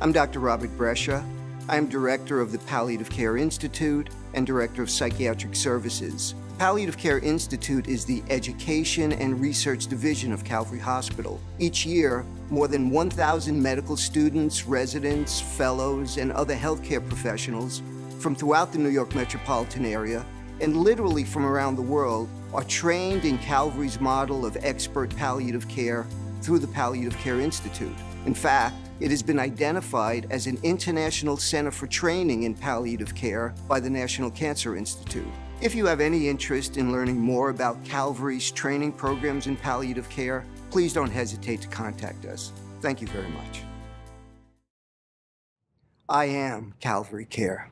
I'm Dr. Robert Brescia. I am director of the Palliative Care Institute and director of psychiatric services. The Palliative Care Institute is the education and research division of Calvary Hospital. Each year, more than 1,000 medical students, residents, fellows, and other healthcare professionals from throughout the New York metropolitan area and literally from around the world are trained in Calvary's model of expert palliative care through the Palliative Care Institute. In fact, it has been identified as an international center for training in palliative care by the National Cancer Institute. If you have any interest in learning more about Calvary's training programs in palliative care, please don't hesitate to contact us. Thank you very much. I am Calvary Care.